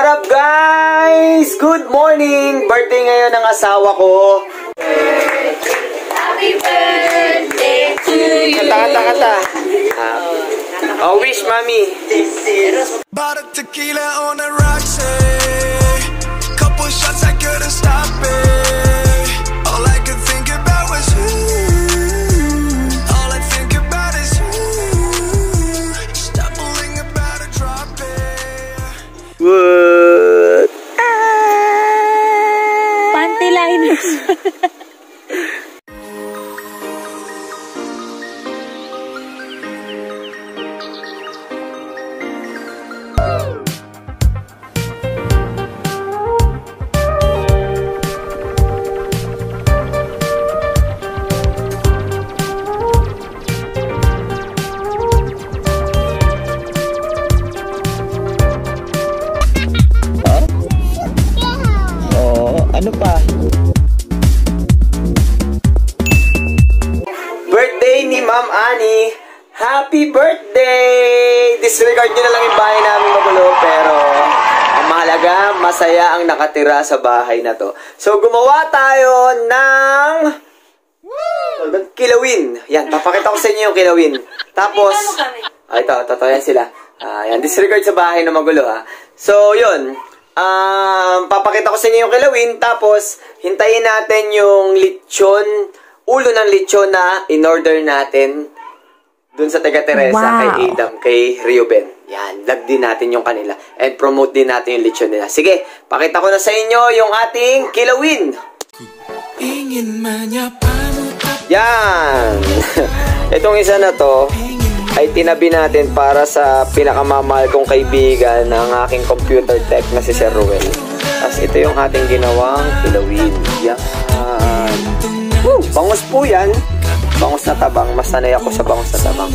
What up guys? Good morning! Birthday ngayon ng asawa ko. Happy birthday to you. Kata, kata, kata. Ah, oh, wish, mami. Bought a tequila on the rocks, eh. Couple shots, I couldn't stop it. All I could think about was you. All ang nakatira sa bahay na to. So, gumawa tayo ng... ng kilawin. Yan, papakita ko sa inyo yung kilawin. Tapos, ay, ito, totoo yan sila. Ah, yan, disregard sa bahay na magulo, ha. So, yun. Um, papakita ko sa inyo yung kilawin, tapos, hintayin natin yung lechon, ulo ng lechon na in-order natin dun sa Tega Teresa, Wow. kay Adam, kay Reuben. Yan, lag din natin yung kanila. And promote din natin yung lechon nila. Sige, pakita ko na sa inyo yung ating kilawin. Yan! Itong isa na to ay tinabi natin para sa pinakamamahal kong kaibigan ng aking computer tech na si Sir Ruel. Tapos ito yung ating ginawang kilawin. Yan! Woo! Bangus po yan. Bangus na tabang. Mas sanay ako sa bangus na tabang.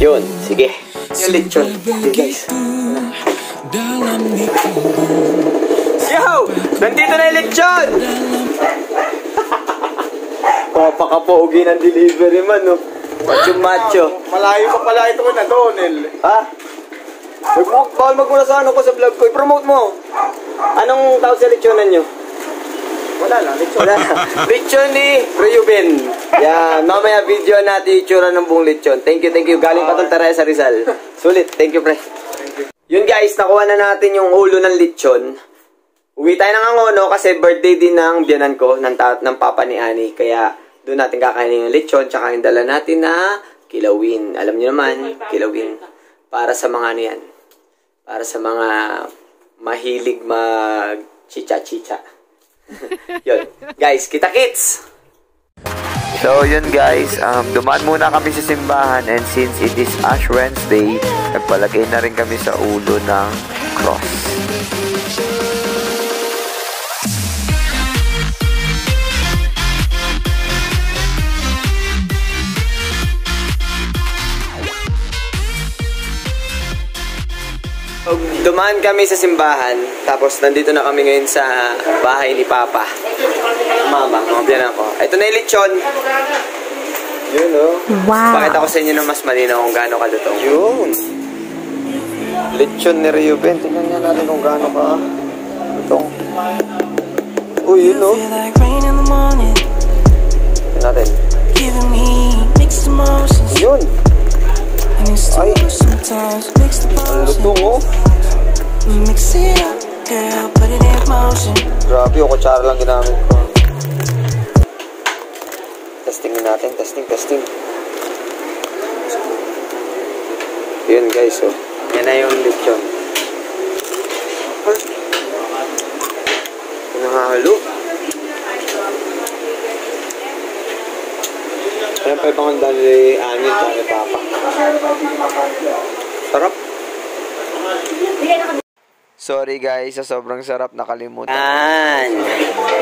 Yun, sige. Yung lechon. Sige guys. Yo! Nandito na yung lechon! Papakapogi ng delivery man, no? Macho macho. Malayo pa pala ito na Donel. Ha? Mag bawal magmula sa ano ko sa vlog ko. I-promote mo. Anong tawag sa lechonan nyo? Wala lang, lechon. Wala. lechon ni Reuben. Yan. Mamaya video natin yung itsura ng buong lechon. Thank you, thank you. Galing pa tong Teresa Rizal. Sulit. Thank you, pre. Yun guys, nakuha na natin yung ulo ng lechon. Uwi tayo ng Angono kasi birthday din ng biyanan ko, ng, ng papa ni Ani. Kaya doon natin kakainin yung lechon, tsaka yung dala natin na kilawin. Alam niyo naman, kilawin. Para sa mga ano yan. Para sa mga mahilig mag chicha-chicha. yun. Guys, kita kits! So yun guys, um, dumaan muna kami sa simbahan and since it is Ash Wednesday, nagpalagay na rin kami sa ulo ng cross. Dumaan kami sa simbahan, tapos nandito na kami ngayon sa bahay ni Papa. Mama, mga biyanan ko. Ito na yung lechon. Yun, oh. Wow. Pakita ko sa inyo na mas malinaw kung gaano kalutong. Yun. Lechon ni Reuben. Tingnan niya natin kung gaano ka lutong. Uy, yun, oh. Tingnan natin. Yun. Ay. Ang lutong, oh. Mix it up girl put it in motion Grabe, yung kutsara lang ginamit ko. Testing na natin. Testing, testing. Yun, guys, oh. Yan na yung lechon. Pinahalo. Ayan pa ibang handa ni Anin ni Papa. Sarap. Sorry guys, sa sobrang sarap nakalimutan. Yan.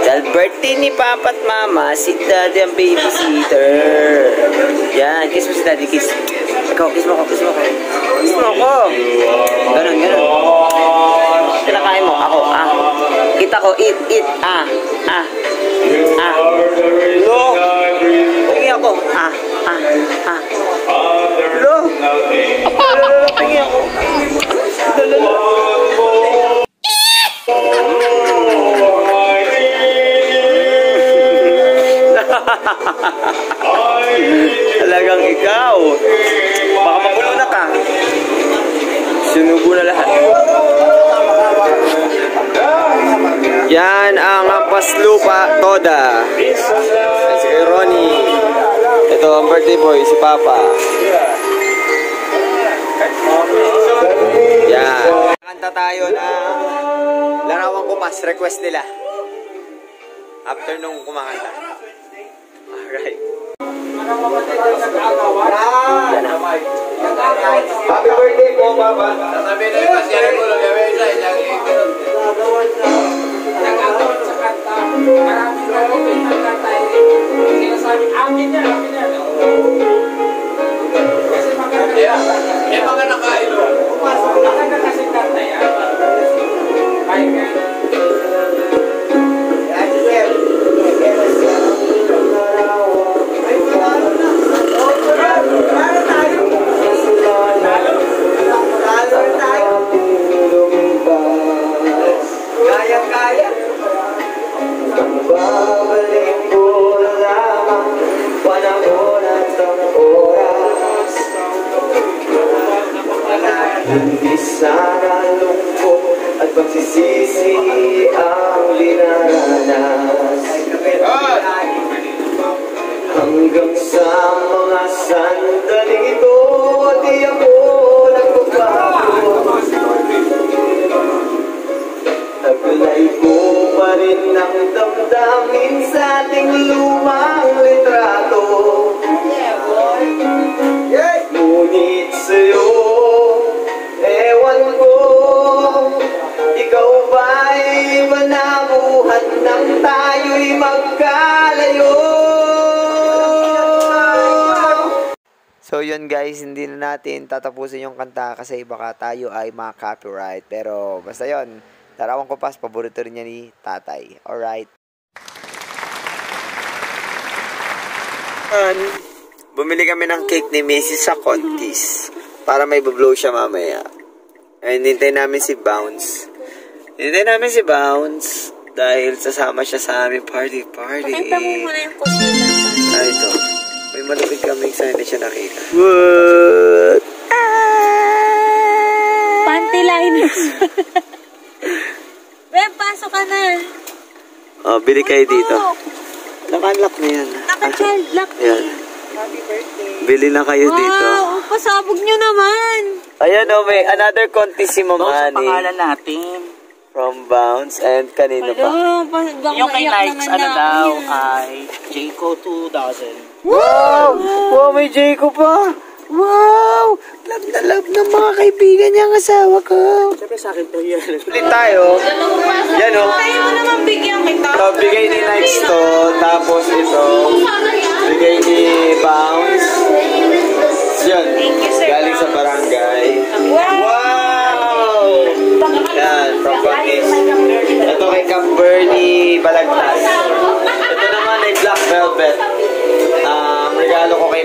Dahil birthday ni Papa at Mama, si Daddy ang babysitter. Yan, kiss mo si Daddy, kiss. Ikaw, kiss mo ako, kiss mo ako. Kiss mo ako. Ganon, ganon. Kinakain mo, ako, ah. Kita ko, eat, eat, ah, ah, ah. No. Pingi ako, ah, ah, ah. Lo. Lo, lo, lo, pingi ako. Lo, lo, lo. Talagang ikaw. Baka mapuno na ka. Sinubo na lahat. Yan ang Paslupa Toda. Yan si Ronnie. Ito ang birthday boy, si Papa. Yan. Kanta tayo ng Larawang Kumas, request nila. After nung kumakanta. Happy birthday po, Papa. Kaya-kaya. Sandaling ito, di ako nagbabago. Taglay ko pa rin ang damdamin sa ating lumang litrato. Ngunit sa'yo, ewan ko, ikaw So yun guys, hindi na natin tatapusin yung kanta kasi baka tayo ay ma-copyright. Pero basta yun, Tarawang ko pas, paborito rin niya ni tatay. Alright. And, bumili kami ng cake ni Macy's sa Contis. Para may blow siya mamaya. And hintay namin si Bounce. Hintay namin si Bounce. Dahil sasama siya sa aming party party. Pakita mo muna yung kusina. Ah, ito. May malapit kaming sign na siya nakita. What? Panty liners. Beb, pasok ka na. Oh, bili kayo dito. Naka-unlock na yan. Naka-child lock. Ayan. Bili na kayo dito. Wow, pasabog nyo naman. Ayan o, may another si Ma'am Ito sa pangalan natin. from Bounce and kanino pa? Hello, pa- baka Yung kay Nikes, naman ano daw, ay Jayco 2000. Wow! Wow, may Jacob pa! Wow! Love na love ng mga kaibigan niyang asawa ko. Siyempre sa akin to yan. Ulit tayo. Yan o. Tayo mo naman bigyan kita. Ito, bigay ni Nikes to. Tapos ito, bigay ni Bounce. Yun. Galing sa barangay. Wow! Yan, from Batis. Ito kay Camp Bernie Balagtas.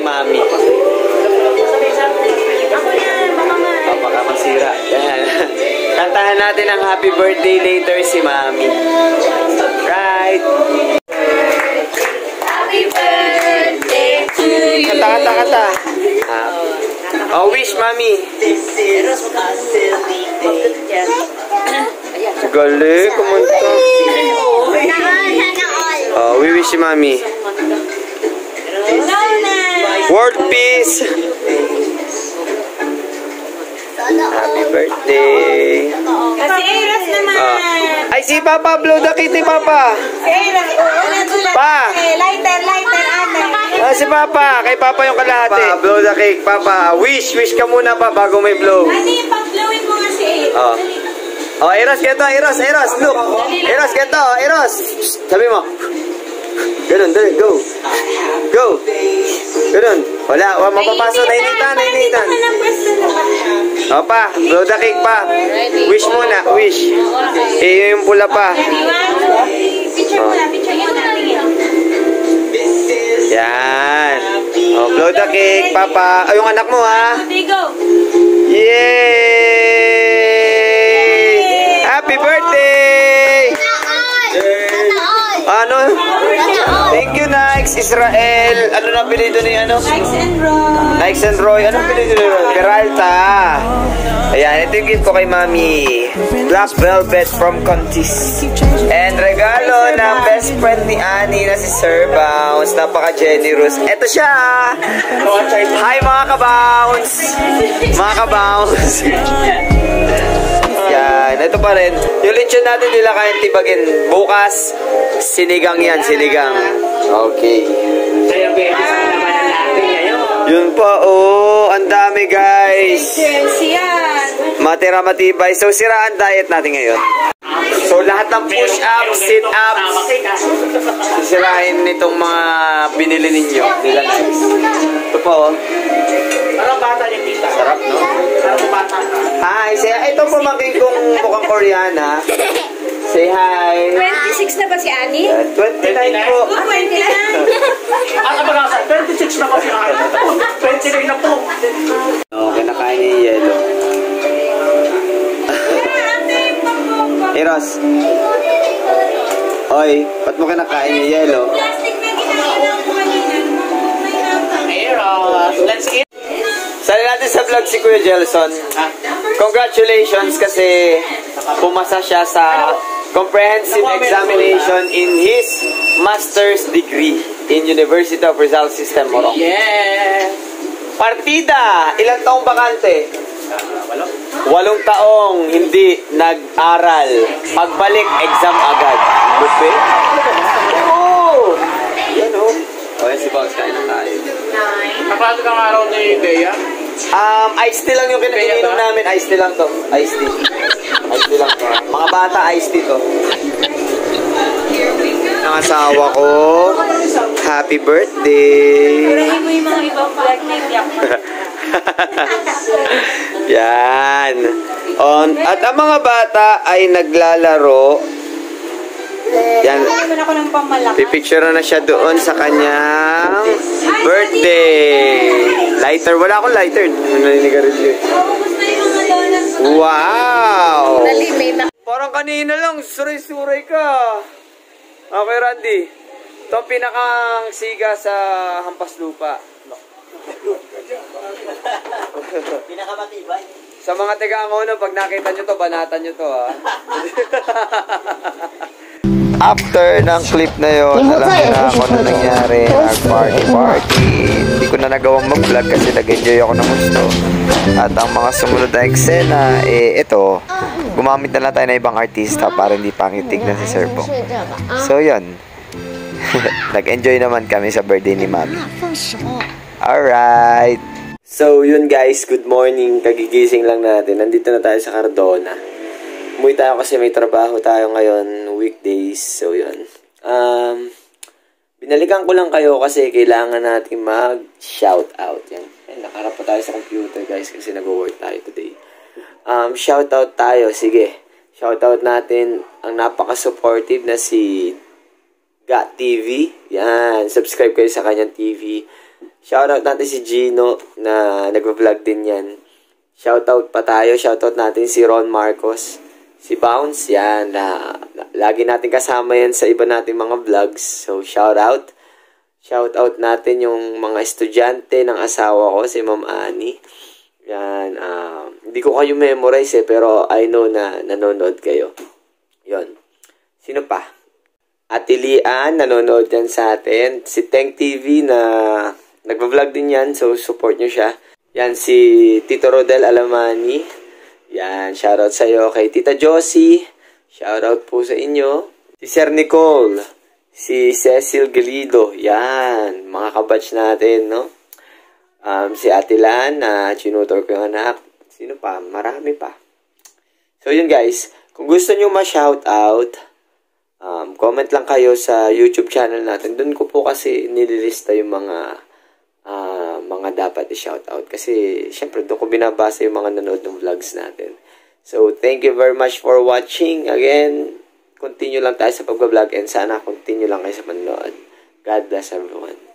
Regalo ko kay Mami. Oh, baka masira. Yan. Kantahan natin ang happy birthday later si Mami. Right. Happy birthday to you. Kanta, kanta, kanta. Ah. Oh, wish, Mami. Galing, kumanta. Oh, we wish si Mami. World peace. Happy birthday. Kasi Eros naman. Ah. Ay, si Papa, blow the kitty, Papa. Ulit ulit. Pa. Eh, lighter, lighter, ate. Ah, si Papa. Kay Papa yung kalahati. Pa, blow the cake, Papa. Wish, wish ka muna pa bago may blow. Ani, pag-blowin mo nga si Eros. Oh. Oh, Eros, geto, Eros, Eros, look. Eros, geto, Eros. Sabi mo. Ganun, dali, go. Go. Ganun. Wala, wala mapapasok. Nainitan, nainitan. O pa, blow the cake pa. Wish muna, wish. Eh, yung pula pa. Na. Yan. O, blow the cake, papa. Ay, yung anak mo, ha. Yay! Happy birthday! Ano, ano? Thank you, Nikes. Israel. Ano na apelido ni ano? Likes and roll. Nikes and Roy. Anong apelido ni Roy? Peralta. Ayan, ito yung gift ko kay Mami. Black Velvet from Contis. And regalo ng best friend ni Annie na si Sir Bounce. Napaka-generous. Ito siya. Hi mga ka-bounce. Mga ka-bounce. Yan, ito pa rin. Yung lechon natin nila kayang tibagin. Bukas, sinigang yan, sinigang. Okay. Yun pa, oh. Ang dami, guys. Matira matibay. So, siraan diet natin ngayon. So, lahat ng push-ups, sit-ups, sisirain nitong mga binili ninyo. Nila guys. Ito pa, oh. Parang bata tita. Sarap, no? Hi, say Ito pamangkin kong mukhang Koreana. Say hi. 26 na ba si Annie? Uh, 29 po. Oh, 29. Ano ba nasa? 26 na kasi ako. 29 na po. Okay, nakain niya yung yellow. Eros. Oy, ba't mo kinakain yung yellow? Vlog si Kuya Jelson. Congratulations kasi pumasa siya sa comprehensive examination in his master's degree in University of Rizal System Morocco. Yeah. Partida! Ilang taong bakante? Walong taong hindi nag-aral. Pagbalik, exam agad. Buffet? Oo! Yan o. O, yan si Boss. Kain na tayo. Kaklase kang araw ni Bea. Um, iced tea lang yung kinainom namin. Iced tea lang to. Iced tea. Iced tea lang to. Mga bata, iced tea to. Ang asawa ko. Happy birthday! Purahin mo yung mga ibang vlog na iyak mo. Yan. On, at ang mga bata ay naglalaro. Yan. Pipicture na siya doon sa kanyang birthday. Lighter. Wala akong lighter. Naninigarilyo. Ubus na yung mga donuts. Wow! Parang kanina lang, suray-suray ka. Okay, Randy. Ito ang pinakang siga sa hampas lupa. Pinakamatibay. Sa mga taga-angono, pag nakita nyo to, banatan nyo to, ha? After ng clip na yon, alam niyo na ako na nangyari. Nag-party-party. Hindi ko na nagawang mag-vlog kasi nag-enjoy ako ng gusto. At ang mga sumunod na eksena, eh, ito, gumamit na lang tayo ng ibang artista para hindi pangit tignan si Sir Bong. So, yun. Nag-enjoy naman kami sa birthday ni Mami. Alright. So, yun guys, good morning. Kagigising lang natin. Nandito na tayo sa Cardona. Umuwi tayo kasi may trabaho tayo ngayon, weekdays. So, yun. Um, binalikan ko lang kayo kasi kailangan natin mag-shout out. Yan. Yan, nakarap pa tayo sa computer guys kasi nag-work tayo today. Um, shout out tayo. Sige. Shout out natin ang napaka-supportive na si Got TV. Yan. Subscribe kayo sa kanyang TV. Shoutout natin si Gino na nagva-vlog din yan. Shoutout pa tayo. Shoutout natin si Ron Marcos. Si Bounce. Yan. Na, na- lagi natin kasama yan sa iba nating mga vlogs. So, shoutout. Shoutout natin yung mga estudyante ng asawa ko, si Ma'am Annie. Yan. um, hindi ko kayo memorize eh, pero I know na nanonood kayo. Yon. Sino pa? Atilian, nanonood yan sa atin. Si Tank TV na nagva-vlog din yan, so support nyo siya. Yan, si Tito Rodel Alamani. Yan, shoutout sa iyo kay Tita Josie. Shoutout po sa inyo. Si Sir Nicole. Si Cecil Galido. Yan, mga kabatch natin, no? Um, si Atilan na chinutor ko yung anak. Sino pa? Marami pa. So yun guys, kung gusto nyo ma-shoutout, um, comment lang kayo sa YouTube channel natin. Doon ko po kasi nililista yung mga ah, dapat i-shoutout. Kasi, syempre, doon ko binabasa yung mga nanood ng vlogs natin. So, thank you very much for watching. Again, continue lang tayo sa pag-vlog and sana continue lang kayo sa panonood. God bless everyone.